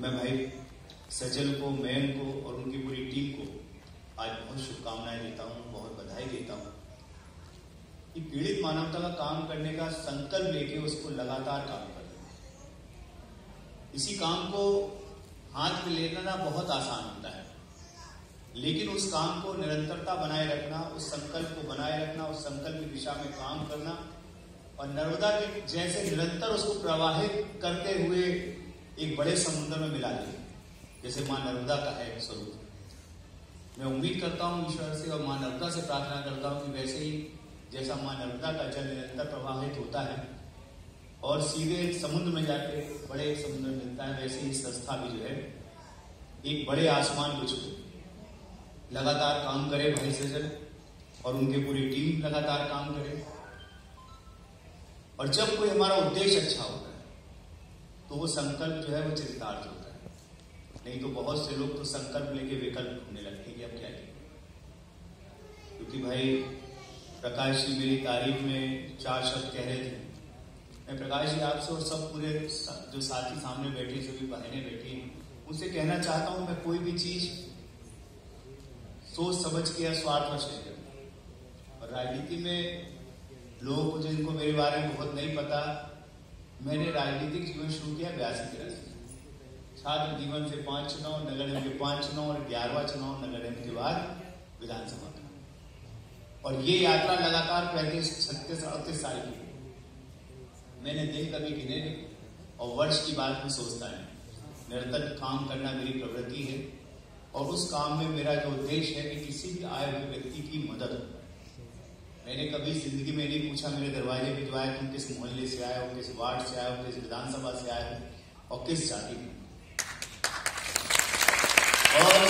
मैं भाई सजल को, मैन को और उनकी पूरी टीम को आज बहुत शुभकामनाएँ देता हूँ, बहुत बधाई देता हूँ। कि पीड़ित मानवता का काम करने का संकल्प लेके उसको लगातार काम कर रहे इसी काम को हाथ में लेना बहुत आसान होता है, लेकिन उस काम को निरंतरता बनाए रखना, उस संकल्प को बनाए रखना, उस संकल्प की दिशा में काम करना और नर्मदा के जैसे निरंतर उसको प्रवाहित करते हुए एक बड़े समुद्र में मिला दिया जैसे माँ नर्मदा का है स्वरूप। मैं उम्मीद करता हूँ ईश्वर से और माँ नर्मदा से प्रार्थना करता हूँ कि वैसे ही जैसा माँ नर्मदा का जल निरंतर प्रवाहित होता है और सीधे समुद्र में जाके बड़े समुद्र में मिलता है, वैसे ही संस्था भी जो है, एक बड़े आसमान को छू। लगातार काम करे भाई सजल और उनकी पूरी टीम लगातार काम करे। और जब कोई हमारा उद्देश्य अच्छा है तो वो संकल्प जो है वो चरितार्थ होता है। नहीं तो बहुत से लोग तो संकल्प लेके विकल्प ढूँढने लगते हैं कि अब क्या करें। क्योंकि भाई, प्रकाश जी मेरी तारीफ़ में चार शब्द कह रहे थे। मैं प्रकाश जी आपसे और सब पूरे जो साथी सामने बैठे सभी बहनें बैठी हैं, उनसे कहना चाहता हूँ मैं कोई भी चीज़ सोच समझ के या स्वार्थ वश नहीं करता। और राजनीति में लोगों जिनको मेरे बारे में बहुत नहीं पता मैंने राजनीतिक जीवन शुरू किया बयासी तिरासी छात्र जीवन से पाँच चुनाव, नगर निगम के पाँच चुनाव और ग्यारहवा चुनाव नगर निगम के बाद विधानसभा का। और ये यात्रा लगातार पैंतीस, छत्तीस, अड़तीस साल की मैंने दिन कभी गिने और वर्ष की बात में सोचता है निरंतर काम करना मेरी प्रवृत्ति है। और उस काम में मेरा जो उद्देश्य है कि किसी भी आए हुए व्यक्ति की मदद हो। कभी ज़िंदगी में नहीं पूछा, मेरे दरवाजे आए तुम किस मोहल्ले से आए हो किस वार्ड से आए हो किस विधानसभा से आए हो और किस जाति में। और